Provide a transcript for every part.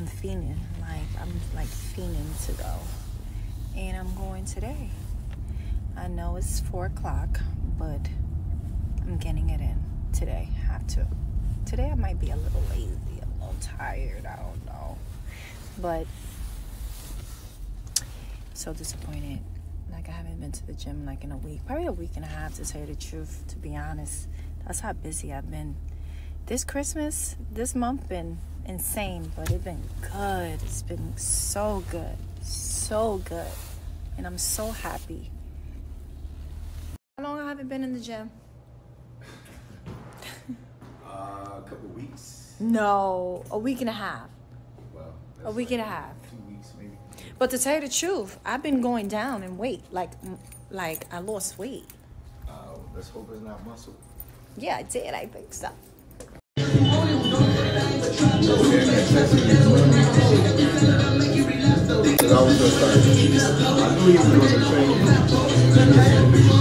I'm fiending. Like I'm like fiending to go, and I'm going today. I know it's four o'clock, but I'm getting it in today. Have to. Today I might be a little lazy, a little tired. I don't know, but so disappointed. Like I haven't been to the gym like in a week, probably a week and a half to tell you the truth. To be honest, that's how busy I've been. This Christmas, this month been insane, but it's been good. It's been so good, so good, and I'm so happy. How long I haven't been in the gym? uh, a couple weeks. No, a week and a half. Well, A week and a half. Two weeks maybe. But to tell you the truth, I've been going down in weight. Like, like I lost weight. Uh, let's hope it's not muscle. Yeah, I did. I think so. Cause I was just like, I knew he was to train.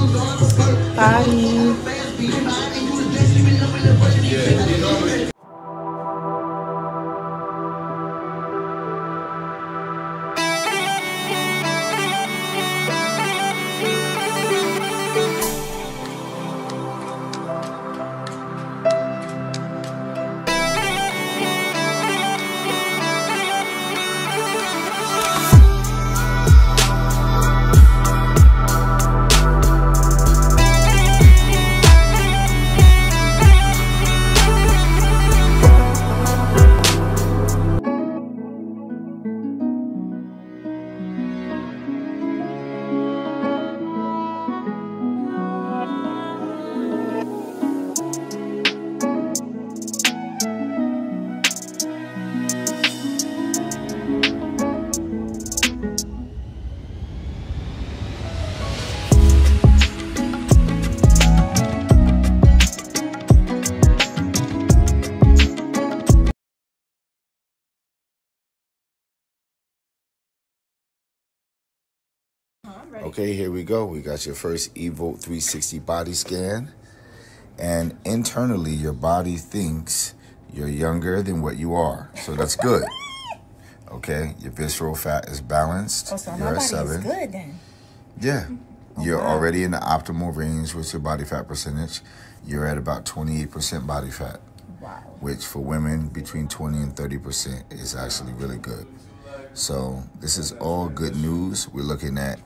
Okay, here we go. We got your first Evolt 360 body scan. And internally, your body thinks you're younger than what you are. So that's good. Okay, your visceral fat is balanced. Oh, so you're body at seven. is good then. Yeah. Oh, you're wow. already in the optimal range with your body fat percentage. You're at about 28% body fat, Wow. which for women between 20 and 30% is actually really good. So this is all good news. We're looking at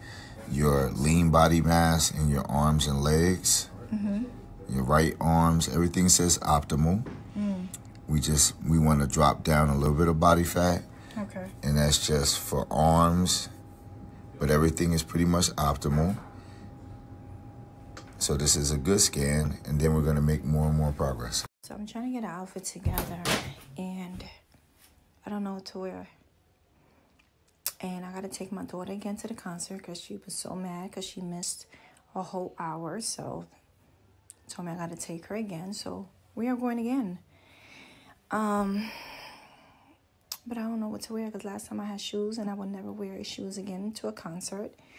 your lean body mass in your arms and legs, mm-hmm. your right arms. Everything says optimal. Mm. We just we want to drop down a little bit of body fat, Okay. and that's just for arms. But everything is pretty much optimal. So this is a good scan, and then we're gonna make more and more progress. So I'm trying to get an outfit together, and I don't know what to wear. And I got to take my daughter again to the concert because she was so mad because she missed a whole hour. So told me I got to take her again. So we are going again. Um, but I don't know what to wear because last time I had shoes and I would never wear shoes again to a concert.